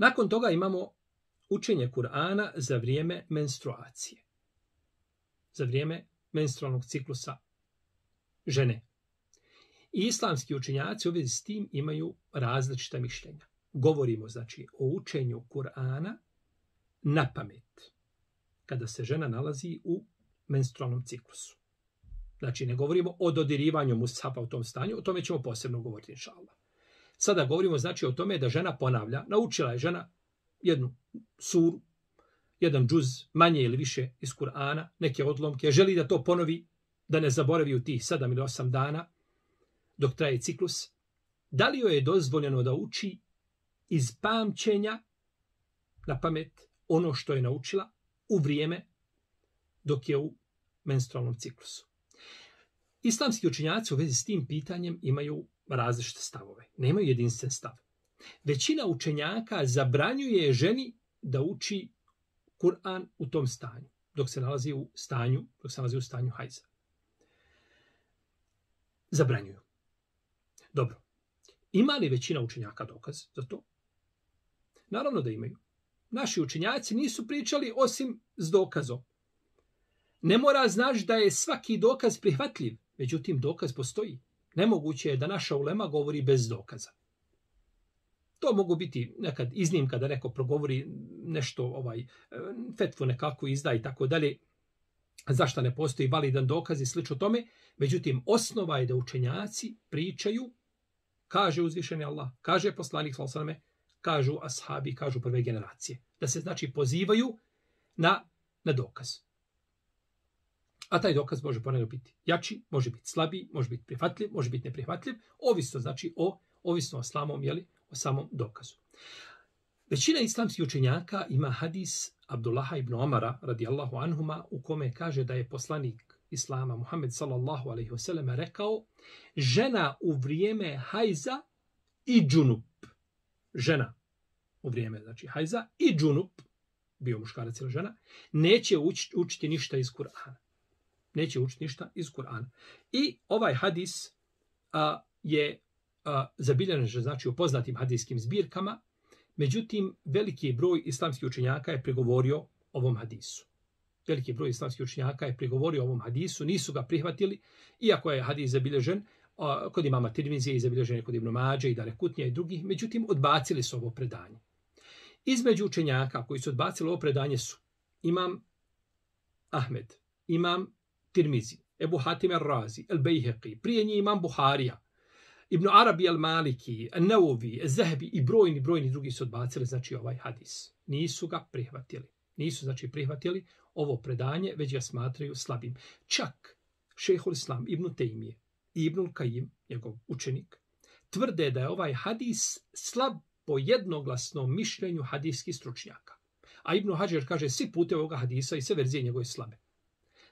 Nakon toga imamo učenje Kur'ana za vrijeme menstruacije. Za vrijeme menstrualnog ciklusa žene. I islamski učenjaci u vezi s tim imaju različita mišljenja. Govorimo znači o učenju Kur'ana na pamet. Kada se žena nalazi u menstrualnom ciklusu. Znači ne govorimo o dodirivanju mushafa u tom stanju, o tome ćemo posebno govoriti inša Allah. Sada govorimo znači o tome da žena ponavlja, naučila je žena jednu suru, jedan džuz manje ili više iz Kur'ana, neke odlomke, želi da to ponovi, da ne zaboravi u tih sedam ili osam dana, dok traje ciklus, da li joj je dozvoljeno da uči iz pamćenja na pamet ono što je naučila u vrijeme dok je u menstrualnom ciklusu. Islamski učinjaci u vezi s tim pitanjem imaju različite stavove. Nemaju jedinstven stav. Većina učenjaka zabranjuje ženi da uči Kur'an u tom stanju, dok se nalazi u stanju, dok se nalazi u stanju hajza. Zabranjuju. Dobro. Ima li većina učenjaka dokaz za to? Naravno da imaju. Naši učenjaci nisu pričali osim s dokazom. Ne mora znaš da je svaki dokaz prihvatljiv, međutim dokaz postoji. Nemoguće je da naša ulema govori bez dokaza. To mogu biti nekad iznimka da neko progovori nešto, ovaj e, fetvu nekako izda i tako dalje, zašto ne postoji validan dokaz i slično tome. Međutim, osnova je da učenjaci pričaju, kaže uzvišeni Allah, kaže poslanik Salosaname, kažu ashabi, kažu prve generacije. Da se znači pozivaju na, na dokaz. A taj dokaz može ponedno biti jači, može biti slabiji, može biti prihvatljiv, može biti neprihvatljiv, ovisno znači o, ovisno o slamom, jeli, o samom dokazu. Većina islamskih učenjaka ima hadis Abdullaha ibn Omara radijallahu anhuma u kome kaže da je poslanik Islama Muhammed sallallahu alaihi wasallam rekao žena u vrijeme hajza i džunup. Žena u vrijeme znači hajza i džunup, bio muškarac ili žena, neće uč, učiti ništa iz Kur'ana. Neće učiti ništa iz Kur'ana. I ovaj hadis a, je zabilježen znači u poznatim hadijskim zbirkama, međutim veliki broj islamskih učenjaka je pregovorio ovom hadisu. Veliki broj islamskih učenjaka je pregovorio ovom hadisu, nisu ga prihvatili, iako je hadis zabilježen kod imama Tirmizije i zabilježen kod Ibn Mađe i Darekutnija i drugih, međutim odbacili su ovo predanje. Između učenjaka koji su odbacili ovo predanje su imam Ahmed, imam Tirmizi, Ebu Hatim al-Razi, al-Bejheqi, prije njih imam Buharija, Ibn Arabi al-Maliki, Neovi, Zahbi i brojni, brojni drugi su odbacili znači ovaj hadis. Nisu ga prihvatili. Nisu znači prihvatili ovo predanje, već ga smatraju slabim. Čak šehol Islam Ibn Tejmije i Ibn Kajim, njegov učenik, tvrde da je ovaj hadis slab po jednoglasnom mišljenju hadijskih stručnjaka. A Ibn Hajar kaže svi pute ovoga hadisa i sve verzije njegove slabe.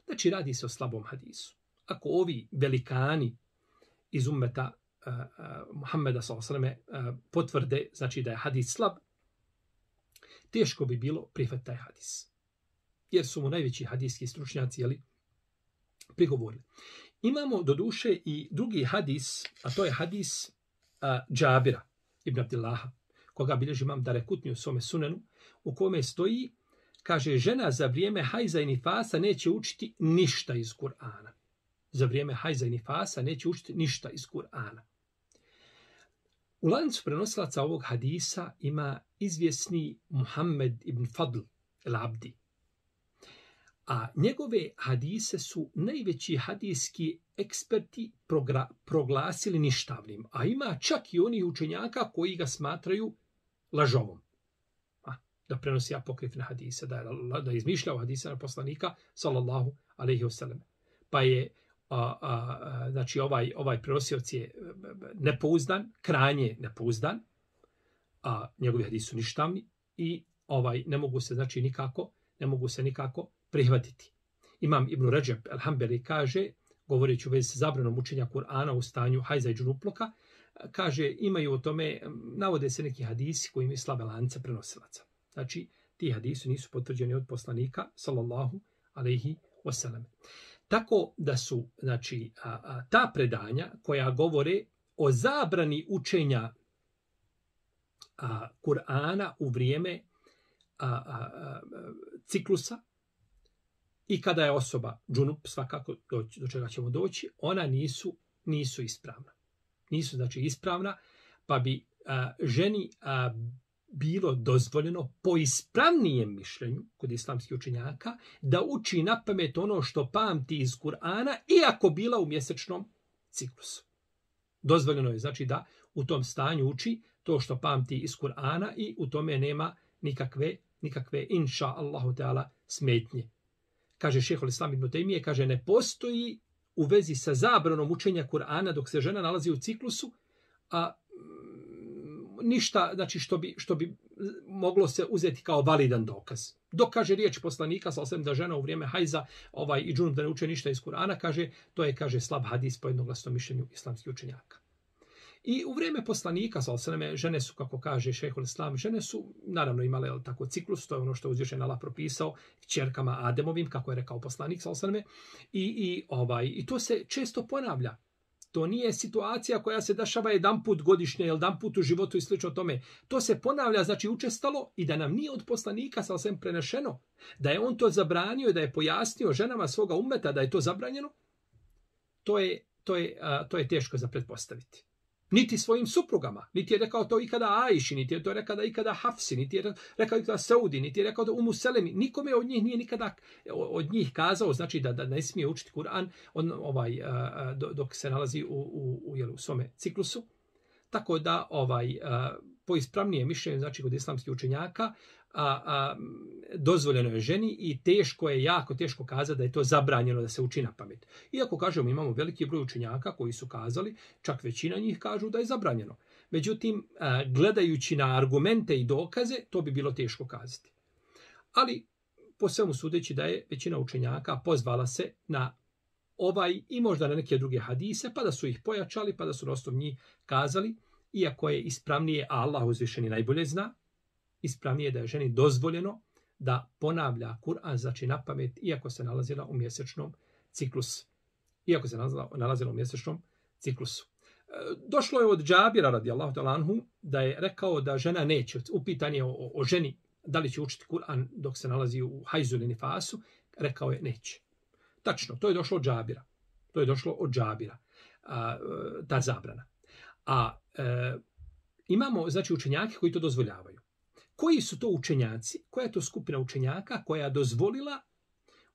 Znači radi se o slabom hadisu. Ako ovi velikani iz ummeta eh, eh, Muhammeda s.a.v. Eh, potvrde, znači da je hadis slab, teško bi bilo prihvat taj hadis. Jer su mu najveći hadijski stručnjaci, jeli, prigovorili. Imamo do duše i drugi hadis, a to je hadis a, Džabira ibn Abdillaha, koga bilježi imam da rekutnju u svome sunenu, u kome stoji, kaže, žena za vrijeme hajza i nifasa neće učiti ništa iz Kur'ana. Za vrijeme hajza i nifasa neće učiti ništa iz Kur'ana. U lancu prenosilaca ovog hadisa ima izvjesni Muhammed ibn Fadl el-Abdi. A njegove hadise su najveći hadijski eksperti proglasili ništavnim. A ima čak i onih učenjaka koji ga smatraju lažovom. Da prenosi apokrifne hadise, da je, da je izmišljao hadise na poslanika, sallallahu alaihi wasallam. Pa je a, a, znači ovaj ovaj prenosioc je nepouzdan, krajnje nepouzdan, a njegovi hadisi su ništavni i ovaj ne mogu se znači nikako, ne mogu se nikako prihvatiti. Imam Ibn Ređep, al-Hanbali kaže, govoreći u vezi sa zabranom učenja Kur'ana u stanju hajza i džunuploka, kaže, imaju o tome, navode se neki hadisi koji imaju slabe lance prenosilaca. Znači, ti hadisi nisu potvrđeni od poslanika, sallallahu alaihi wasallam. Tako da su znači, a, a, ta predanja koja govore o zabrani učenja a, Kur'ana u vrijeme a, a, a, ciklusa i kada je osoba džunup, svakako do, do čega ćemo doći, ona nisu nisu ispravna. Nisu znači ispravna, pa bi a, ženi a, bilo dozvoljeno po ispravnijem mišljenju kod islamskih učenjaka da uči na pamet ono što pamti iz Kur'ana iako bila u mjesečnom ciklusu. Dozvoljeno je znači da u tom stanju uči to što pamti iz Kur'ana i u tome nema nikakve, nikakve inša Allahu Teala smetnje. Kaže šehol Islam ibn Taymije, kaže ne postoji u vezi sa zabranom učenja Kur'ana dok se žena nalazi u ciklusu, a ništa znači što bi, što bi moglo se uzeti kao validan dokaz. Dok kaže riječ poslanika, sa da žena u vrijeme hajza ovaj, i džunup da ne uče ništa iz Kur'ana, kaže, to je kaže slab hadis po jednoglasnom mišljenju islamskih učenjaka. I u vrijeme poslanika, sa osaname, žene su, kako kaže šehol islam, žene su naravno imale jel, tako ciklus, to je ono što je uzvišen Allah propisao, čerkama Ademovim, kako je rekao poslanik, sa osaname, i, i, ovaj, i to se često ponavlja. To nije situacija koja se dešava jedan put godišnje ili jedan put u životu i slično tome. To se ponavlja, znači učestalo i da nam nije od poslanika sasvim prenešeno. Da je on to zabranio i da je pojasnio ženama svoga umeta da je to zabranjeno, to je, to je, to je teško za pretpostaviti. Niti svojim suprugama, niti je rekao to ikada Ajši, niti je to rekao da ikada Hafsi, niti je rekao ikada Saudi, niti je rekao da Umu Selemi, nikome od njih nije nikada od njih kazao, znači da, da ne smije učiti Kur'an on, ovaj, dok se nalazi u, u, u, jel, u svome ciklusu. Tako da ovaj po ispravnije mišljenje, znači kod islamskih učenjaka, a, a, dozvoljeno je ženi i teško je, jako teško kazati da je to zabranjeno da se uči na pamet. Iako kažemo, imamo veliki broj učenjaka koji su kazali, čak većina njih kažu da je zabranjeno. Međutim, a, gledajući na argumente i dokaze, to bi bilo teško kazati. Ali, po svemu sudeći da je većina učenjaka pozvala se na ovaj i možda na neke druge hadise, pa da su ih pojačali, pa da su na osnovu njih kazali, iako je ispravnije, a Allah uzvišeni najbolje zna, ispravnije da je ženi dozvoljeno da ponavlja Kur'an, znači na pamet, iako se nalazila u mjesečnom ciklusu. Iako se nalazila, nalazila u mjesečnom ciklusu. E, došlo je od Džabira, radijallahu talanhu, da je rekao da žena neće, upitanje o, o ženi, da li će učiti Kur'an dok se nalazi u hajzu ili nifasu, rekao je neće. Tačno, to je došlo od Džabira. To je došlo od Džabira, a, e, ta zabrana. A e, imamo, znači, učenjake koji to dozvoljavaju. Koji su to učenjaci? Koja je to skupina učenjaka koja dozvolila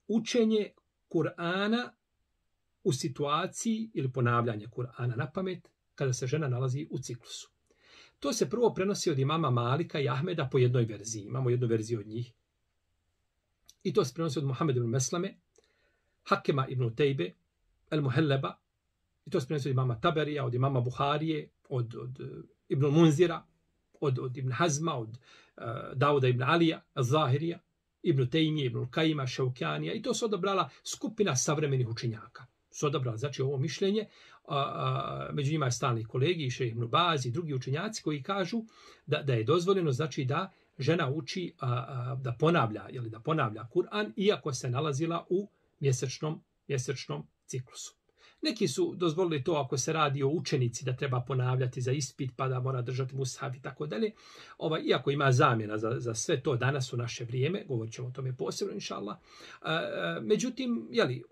učenje Kur'ana u situaciji ili ponavljanje Kur'ana na pamet kada se žena nalazi u ciklusu? To se prvo prenosi od imama Malika i Ahmeda po jednoj verziji. Imamo jednu verziju od njih. I to se prenosi od Muhammed ibn Meslame, Hakema ibn Tejbe, El Muhelleba, i to se prenosi od imama Taberija, od imama Buharije, od, od eh, Ibn Munzira, od, od Ibn Hazma, od uh, Dauda ibn Alija, Zahirija, Ibn Tejmije, Ibn Kajima, Šaukjanija i to su odabrala skupina savremenih učenjaka. Su odabrala, znači, ovo mišljenje. A, a, među njima je stalni kolegi, Šejh Ibn Baz i drugi učenjaci koji kažu da, da je dozvoljeno, znači, da žena uči a, a, da ponavlja, ili da ponavlja Kur'an, iako se nalazila u mjesečnom, mjesečnom ciklusu. Neki su dozvolili to ako se radi o učenici da treba ponavljati za ispit pa da mora držati mushaf i tako dalje. Ovaj, iako ima zamjena za, za sve to danas u naše vrijeme, govorit ćemo o tome posebno, inša Allah. E, e, međutim, jeli,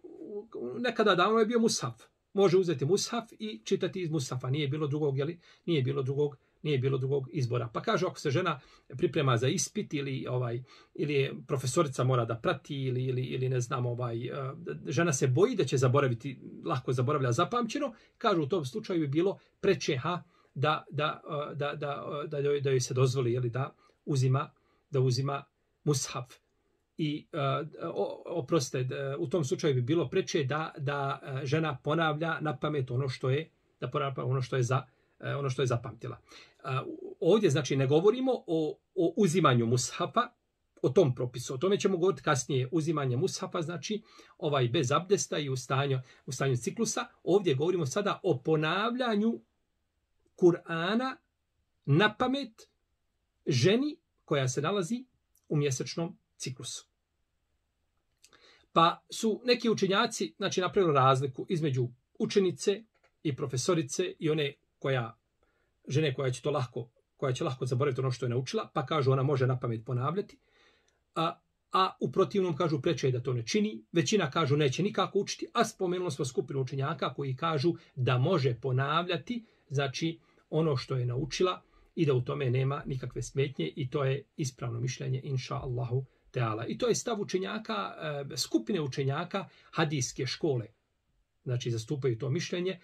nekada davno je bio mushaf. Može uzeti mushaf i čitati iz mushafa. Nije bilo drugog, jeli, nije bilo drugog nije bilo drugog izbora. Pa kaže ako se žena priprema za ispit ili ovaj ili je profesorica mora da prati ili ili ili ne znam ovaj eh, žena se boji da će zaboraviti lako zaboravlja zapamćeno, kaže u tom slučaju bi bilo preče ha da da eh, da da eh, da joj, da joj se dozvoli ili da uzima da uzima mushaf i uh, oproste u tom slučaju bi bilo preče da da žena ponavlja na pamet ono što je da ponavlja ono što je za E, ono što je zapamtila e, ovdje znači ne govorimo o, o uzimanju mushafa, o tom propisu. O tome ćemo govoriti kasnije. Uzimanje mushafa znači ovaj bez abdesta i u stanju, u stanju ciklusa. Ovdje govorimo sada o ponavljanju Kur'ana na pamet ženi koja se nalazi u mjesečnom ciklusu. Pa su neki učenjaci znači, napravili razliku između učenice i profesorice i one koja žene koja će to lahko koja će lahko zaboraviti ono što je naučila, pa kažu ona može na pamet ponavljati, a, a u protivnom kažu preče je da to ne čini, većina kažu neće nikako učiti, a spomenuli smo skupinu učenjaka koji kažu da može ponavljati, znači ono što je naučila i da u tome nema nikakve smetnje i to je ispravno mišljenje, inša Allahu Teala. I to je stav učenjaka, eh, skupine učenjaka hadijske škole. Znači, zastupaju to mišljenje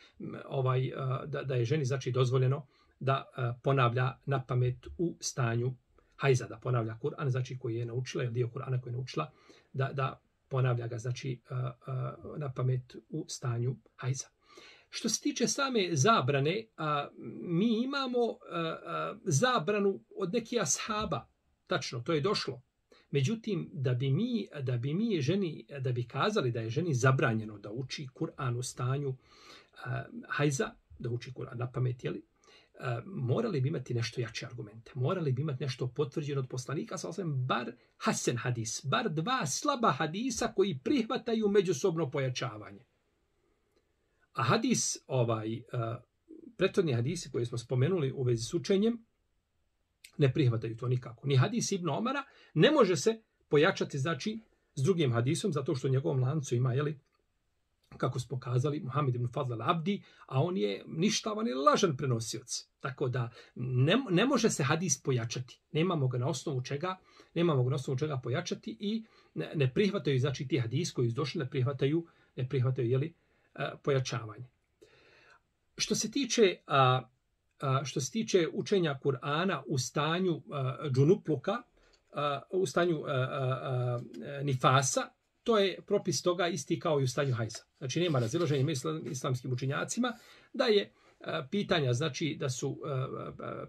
ovaj, da, da je ženi znači dozvoljeno da ponavlja na pamet u stanju hajza, da ponavlja Kur'an, znači koji je naučila, ili dio Kur'ana koji je naučila, da, da ponavlja ga znači na pamet u stanju hajza. Što se tiče same zabrane, mi imamo zabranu od nekih ashaba. Tačno, to je došlo. Međutim, da bi mi, da bi mi ženi, da bi kazali da je ženi zabranjeno da uči Kur'an u stanju uh, hajza, da uči Kur'an na pamet, jeli, uh, morali bi imati nešto jače argumente. Morali bi imati nešto potvrđeno od poslanika, sa osvijem, bar hasen hadis, bar dva slaba hadisa koji prihvataju međusobno pojačavanje. A hadis, ovaj, uh, prethodni hadisi koje smo spomenuli u vezi s učenjem, ne prihvataju to nikako. Ni hadis Ibn Omara ne može se pojačati znači s drugim hadisom zato što u njegovom lancu ima jeli, kako smo pokazali, Muhammed ibn Fadl al-Abdi, a on je ništavan ili lažan prenosioc. Tako da ne, ne može se hadis pojačati. Nemamo ga na osnovu čega, nemamo ga na osnovu čega pojačati i ne, ne prihvataju, znači ti hadis koji izdošli, ne prihvataju, ne prihvataju jeli, eh, pojačavanje. Što se tiče a, što se tiče učenja Kur'ana u stanju džunupluka, u stanju nifasa, to je propis toga isti kao i u stanju hajza. Znači nema razilaženja među islamskim učenjacima da je pitanja, znači da su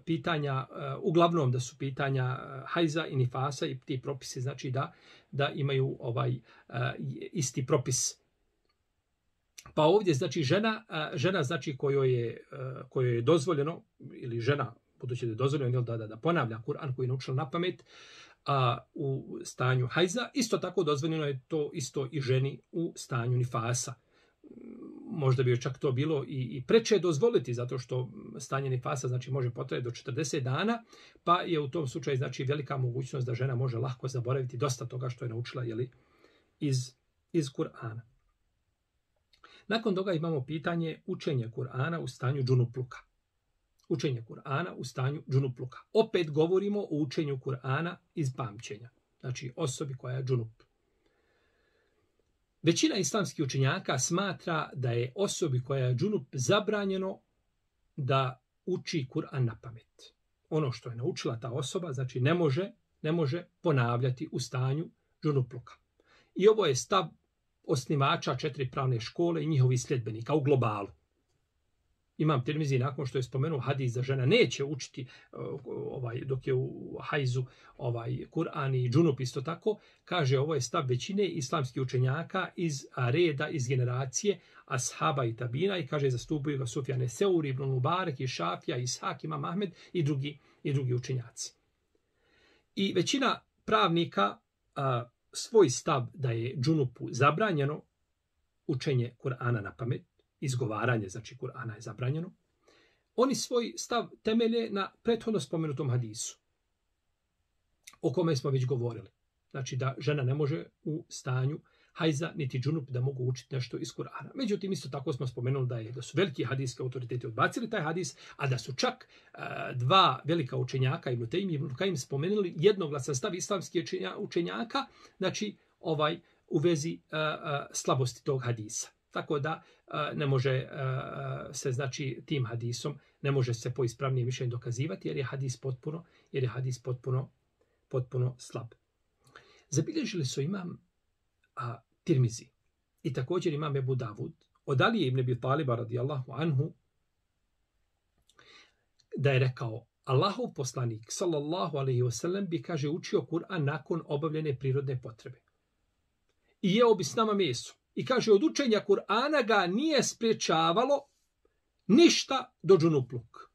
pitanja, uglavnom da su pitanja hajza i nifasa i ti propisi, znači da da imaju ovaj isti propis Pa ovdje znači žena, žena znači kojoj je, kojoj je dozvoljeno, ili žena, budući da je dozvoljeno da, da, da ponavlja Kur'an koji je naučila na pamet, a, u stanju hajza, isto tako dozvoljeno je to isto i ženi u stanju nifasa. Možda bi čak to bilo i, i preče dozvoliti, zato što stanje nifasa znači, može potrajati do 40 dana, pa je u tom slučaju znači, velika mogućnost da žena može lahko zaboraviti dosta toga što je naučila jeli, iz, iz Kur'ana. Nakon toga imamo pitanje učenja Kur'ana u stanju džunupluka. Učenje Kur'ana u stanju džunupluka. Opet govorimo o učenju Kur'ana iz pamćenja. Znači osobi koja je džunup. Većina islamskih učenjaka smatra da je osobi koja je džunup zabranjeno da uči Kur'an na pamet. Ono što je naučila ta osoba, znači ne može, ne može ponavljati u stanju džunupluka. I ovo je stav osnivača četiri pravne škole i njihovi sljedbenika u globalu. Imam Tirmizi nakon što je spomenuo hadis da žena neće učiti eh, ovaj dok je u hajzu ovaj Kur'an i džunup isto tako, kaže ovo je stav većine islamskih učenjaka iz reda, iz generacije ashaba i tabina i kaže zastupaju ga Sufjane Seuri, Ibn Mubarak i Šafija, Ishak, Imam Ahmed i drugi, i drugi učenjaci. I većina pravnika a, svoj stav da je džunupu zabranjeno učenje Kur'ana na pamet, izgovaranje, znači Kur'ana je zabranjeno, oni svoj stav temelje na prethodno spomenutom hadisu, o kome smo već govorili. Znači da žena ne može u stanju hajza niti džunup da mogu učiti nešto iz Kur'ana. Međutim, isto tako smo spomenuli da je da su veliki hadijski autoriteti odbacili taj hadis, a da su čak uh, dva velika učenjaka, Ibn Taymi i Ibn Kajim, spomenuli jednoglasan stav islamskih učenjaka, znači ovaj u vezi uh, uh, slabosti tog hadisa. Tako da ne može se, znači, tim hadisom, ne može se po ispravnijem mišljenju dokazivati, jer je hadis potpuno, jer je hadis potpuno, potpuno slab. Zabilježili su imam a, Tirmizi. I također imam Ebu Davud od Alije ibn Abi Taliba radijallahu anhu da je rekao Allahov poslanik sallallahu alaihi wasallam bi kaže učio Kur'an nakon obavljene prirodne potrebe. I jeo bi s nama meso. I kaže od učenja Kur'ana ga nije spriječavalo ništa do džunupluk.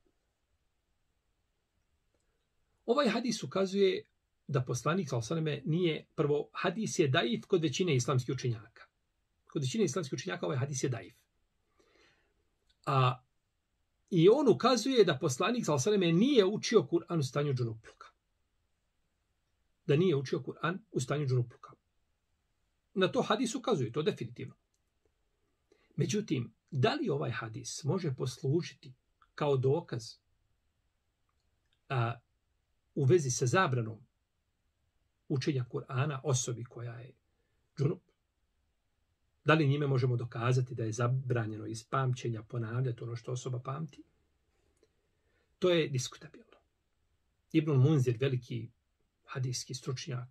Ovaj hadis ukazuje da poslanik Salosaleme nije prvo hadis je daif kod većine islamskih učenjaka. Kod većine islamskih učenjaka ovaj hadis je daif. A I on ukazuje da poslanik Salasaleme nije učio Kur'an u stanju džunupluka. Da nije učio Kur'an u stanju džunupluka. Na to hadis ukazuje, to definitivno. Međutim, da li ovaj hadis može poslužiti kao dokaz a, u vezi sa zabranom učenja Kur'ana osobi koja je džunup? Da li njime možemo dokazati da je zabranjeno iz pamćenja ponavljati ono što osoba pamti? To je diskutabilno. Ibn Munzir, veliki hadijski stručnjak,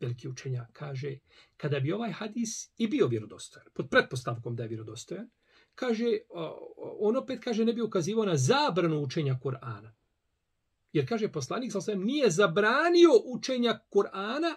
veliki učenjak, kaže, kada bi ovaj hadis i bio vjerodostojan, pod pretpostavkom da je vjerodostojan, kaže, on opet kaže, ne bi ukazivao na zabranu učenja Kur'ana. Jer kaže poslanik sa nije zabranio učenja Kur'ana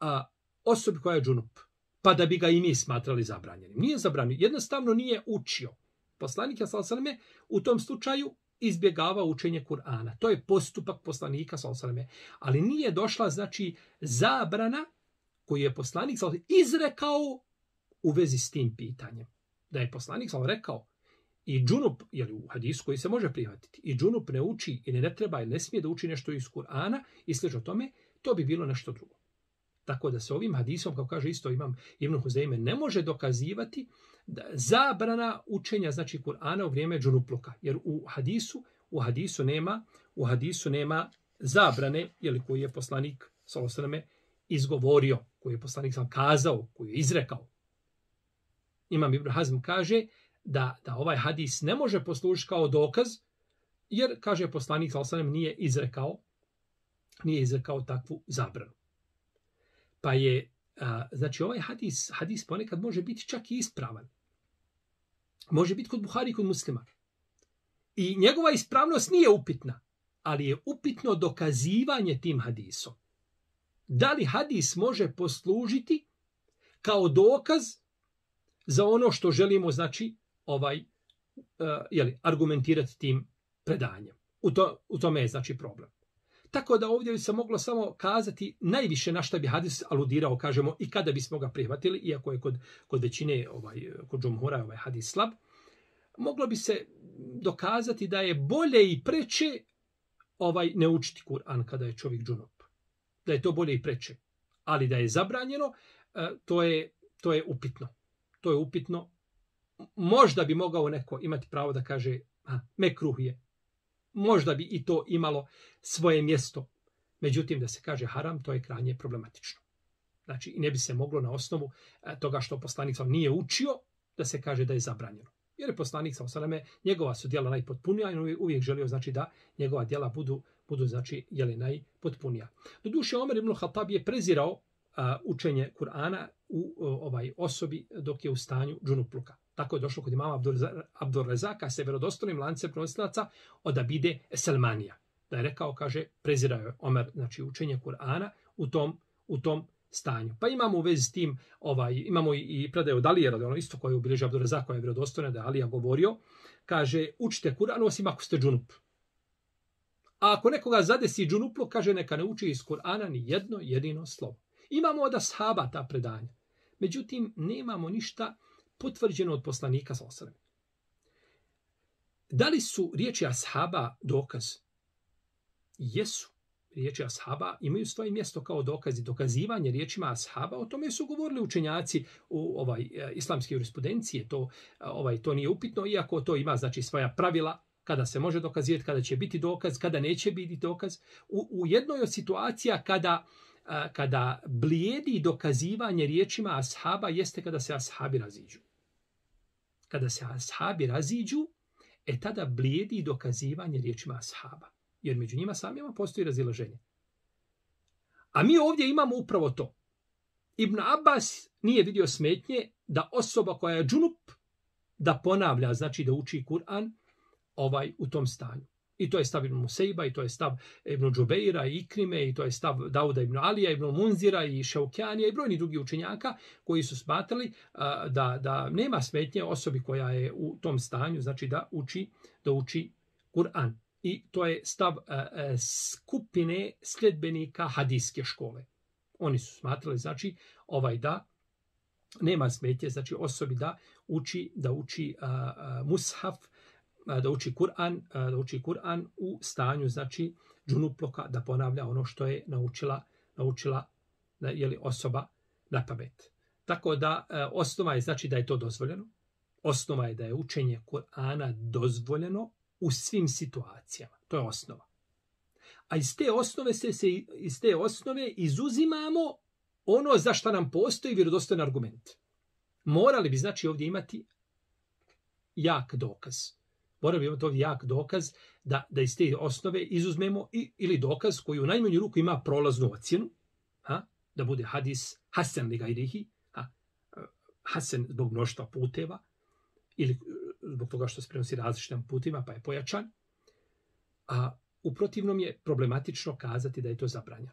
a osobi koja je džunup pa da bi ga i mi smatrali zabranjenim. Nije zabranio, jednostavno nije učio. Poslanik sa sallallahu u tom slučaju izbjegava učenje Kur'ana. To je postupak poslanika sallallahu ali nije došla znači zabrana koju je poslanik sallallahu izrekao u vezi s tim pitanjem. Da je poslanik sallallahu rekao i džunup, jer u hadisu koji se može prihvatiti, i džunup ne uči i ne treba i ne smije da uči nešto iz Kur'ana i slično tome, to bi bilo nešto drugo. Tako da se ovim hadisom, kao kaže isto imam Ibn Huzeime, ne može dokazivati da zabrana učenja znači Kur'ana u vrijeme džunupluka. Jer u hadisu, u hadisu nema, u hadisu nema zabrane, jeli koji je poslanik Salosaname izgovorio, koji je poslanik sam kazao, koji je izrekao. Imam Ibn Hazm kaže da, da ovaj hadis ne može poslužiti kao dokaz, jer, kaže poslanik Salosaname, nije izrekao, nije izrekao takvu zabranu. Pa je, a, znači ovaj hadis, hadis ponekad može biti čak i ispravan. Može biti kod Buhari i kod muslima. I njegova ispravnost nije upitna, ali je upitno dokazivanje tim hadisom. Da li hadis može poslužiti kao dokaz za ono što želimo, znači, ovaj, uh, jeli, argumentirati tim predanjem. U, to, u tome je, znači, problem. Tako da ovdje bi se moglo samo kazati najviše na šta bi hadis aludirao, kažemo, i kada bismo ga prihvatili, iako je kod, kod većine, ovaj, kod džumhura ovaj hadis slab, moglo bi se dokazati da je bolje i preče ovaj ne učiti Kur'an kada je čovjek džunup. Da je to bolje i preče. Ali da je zabranjeno, e, to je, to je upitno. To je upitno. Možda bi mogao neko imati pravo da kaže, a, mekruh je, možda bi i to imalo svoje mjesto. Međutim, da se kaže haram, to je krajnje problematično. Znači, i ne bi se moglo na osnovu e, toga što poslanik sam nije učio, da se kaže da je zabranjeno. Jer je poslanik sa osaname, njegova su djela najpotpunija i on uvijek želio znači da njegova djela budu, budu znači, jeli najpotpunija. Do duše, Omer ibn Khattab je prezirao a, učenje Kur'ana u ovaj osobi dok je u stanju džunupluka. Tako je došlo kod imama Abdur Rezaka sa verodostojnim lancem prenosilaca od Abide Selmanija. Da je rekao, kaže, prezirao je Omer, znači učenje Kur'ana u tom, u tom stanju. Pa imamo u vezi s tim, ovaj, imamo i predaju od Alije, ono isto koje je ubilježio Abdur Rezak, koja je verodostojna, da je Alija govorio, kaže, učite Kur'an osim ako ste džunup. A ako nekoga zadesi džunuplo, kaže, neka ne uči iz Kur'ana ni jedno jedino slovo. Imamo od ashaba ta predanja. Međutim, nemamo ništa potvrđeno od poslanika sa osrem. Da li su riječi ashaba dokaz? Jesu. Riječi ashaba imaju svoje mjesto kao dokazi. Dokazivanje riječima ashaba, o tome su govorili učenjaci u ovaj e, islamske jurisprudencije. To, e, ovaj, to nije upitno, iako to ima znači svoja pravila kada se može dokazivati, kada će biti dokaz, kada neće biti dokaz. U, u jednoj od situacija kada e, kada blijedi dokazivanje riječima ashaba jeste kada se ashabi raziđu kada se ashabi raziđu, e tada blijedi dokazivanje riječima ashaba. Jer među njima samima postoji razilaženje. A mi ovdje imamo upravo to. Ibn Abbas nije vidio smetnje da osoba koja je džunup da ponavlja, znači da uči Kur'an ovaj u tom stanju. I to je stav Ibn Musejba, i to je stav Ibn Džubeira, i Ikrime, i to je stav Dauda Ibn Alija, Ibn Munzira, i Šaukjanija, i brojni drugi učenjaka koji su smatrali da, da nema smetnje osobi koja je u tom stanju, znači da uči, da uči Kur'an. I to je stav skupine sljedbenika hadijske škole. Oni su smatrali, znači, ovaj da nema smetje, znači osobi da uči, da uči a, a, mushaf, da uči Kur'an, da uči Kur'an u stanju znači džunuploka da ponavlja ono što je naučila naučila je li osoba na pamet. Tako da e, osnova je znači da je to dozvoljeno. Osnova je da je učenje Kur'ana dozvoljeno u svim situacijama. To je osnova. A iz te osnove se, se iz te osnove izuzimamo ono za što nam postoji vjerodostojan argument. Morali bi znači ovdje imati jak dokaz moramo bi imati ovdje jak dokaz da, da iz te osnove izuzmemo i, ili dokaz koji u najmanju ruku ima prolaznu ocjenu, ha? da bude hadis hasen li gajrihi, ha? E, hasen zbog mnoštva puteva, ili e, zbog toga što se prenosi različitim putima, pa je pojačan. A u protivnom je problematično kazati da je to zabranjeno.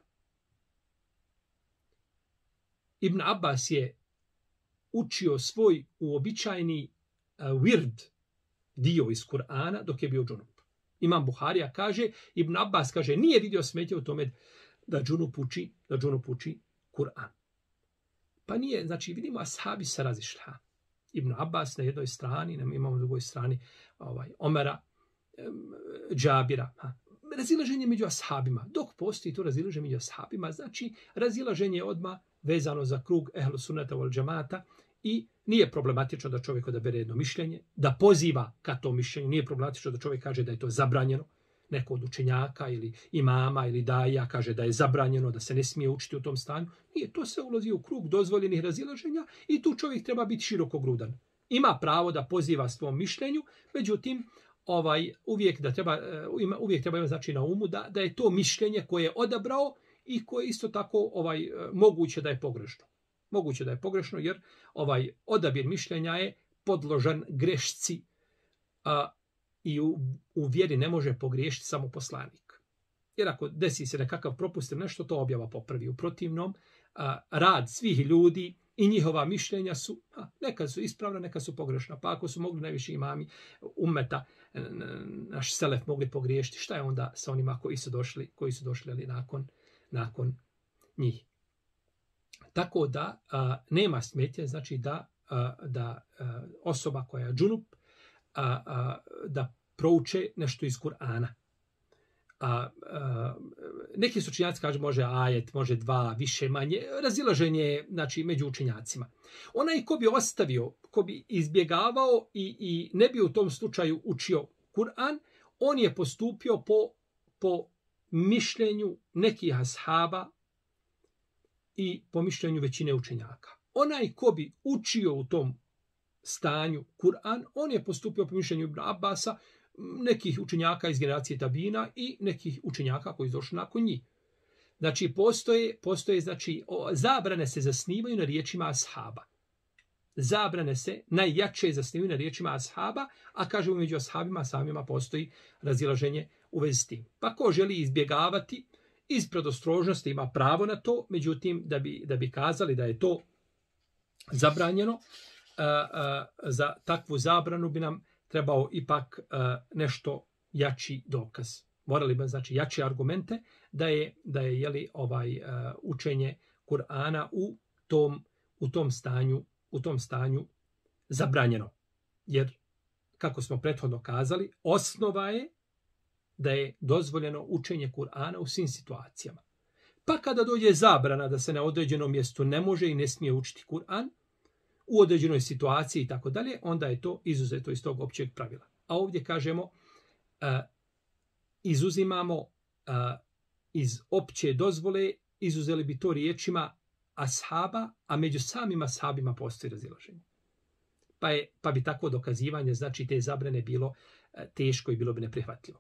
Ibn Abbas je učio svoj uobičajni uh, e, wird dio iz Kur'ana dok je bio džunup. Imam Buharija kaže, Ibn Abbas kaže, nije vidio smetje u tome da džunup uči, da džunup uči Kur'an. Pa nije, znači vidimo, ashabi se razišla. Ibn Abbas na jednoj strani, na imamo na drugoj strani ovaj, Omera, Džabira. Ha. Razilaženje među ashabima. Dok postoji to razilaženje među ashabima, znači razilaženje odma vezano za krug ehlu sunnata wal džamata i nije problematično da čovjek odabere jedno mišljenje, da poziva ka to mišljenju, nije problematično da čovjek kaže da je to zabranjeno, neko od učenjaka ili imama ili daja kaže da je zabranjeno, da se ne smije učiti u tom stanju. Nije, to se ulazi u krug dozvoljenih razilaženja i tu čovjek treba biti širokogrudan. Ima pravo da poziva svom mišljenju, međutim, ovaj uvijek da treba e, ima uvijek treba imati znači na umu da da je to mišljenje koje je odabrao i koje isto tako ovaj e, moguće da je pogrešno. Moguće da je pogrešno jer ovaj odabir mišljenja je podložan grešci a, i u, u vjeri ne može pogriješiti samo poslanik. Jer ako desi se nekakav propust nešto, to objava popravi. U protivnom, a, rad svih ljudi i njihova mišljenja su, a, neka su ispravna, neka su pogrešna. Pa ako su mogli najviši imami umeta, naš selef mogli pogriješiti, šta je onda sa onima koji su došli, koji su došli ali nakon, nakon njih? Tako da a, nema smetje, znači da, a, da a, osoba koja je džunup, a, a, da prouče nešto iz Kur'ana. A, a, neki su učinjaci kaže može ajet, može dva, više, manje, razilaženje znači, među učinjacima. Onaj ko bi ostavio, ko bi izbjegavao i, i ne bi u tom slučaju učio Kur'an, on je postupio po, po mišljenju nekih ashaba i po mišljenju većine učenjaka. Onaj ko bi učio u tom stanju Kur'an, on je postupio po mišljenju Ibn Abbasa, nekih učenjaka iz generacije Tabina i nekih učenjaka koji došli nakon njih. Znači, postoje, postoje znači, o, zabrane se zasnivaju na riječima ashaba. Zabrane se najjače zasnivaju na riječima ashaba, a kažemo među ashabima samima postoji razilaženje u vezi s tim. Pa ko želi izbjegavati iz predostrožnosti ima pravo na to, međutim, da bi, da bi kazali da je to zabranjeno, a, a, za takvu zabranu bi nam trebao ipak a, nešto jači dokaz. Morali bi znači jači argumente da je da je jeli ovaj a, učenje Kur'ana u tom u tom stanju u tom stanju zabranjeno. Jer kako smo prethodno kazali, osnova je da je dozvoljeno učenje Kur'ana u svim situacijama. Pa kada dođe zabrana da se na određenom mjestu ne može i ne smije učiti Kur'an, u određenoj situaciji i tako dalje, onda je to izuzeto iz tog općeg pravila. A ovdje kažemo, izuzimamo iz opće dozvole, izuzeli bi to riječima ashaba, a među samima ashabima postoji razilaženje. Pa, je, pa bi tako dokazivanje, znači te zabrane, bilo teško i bilo bi neprihvatljivo.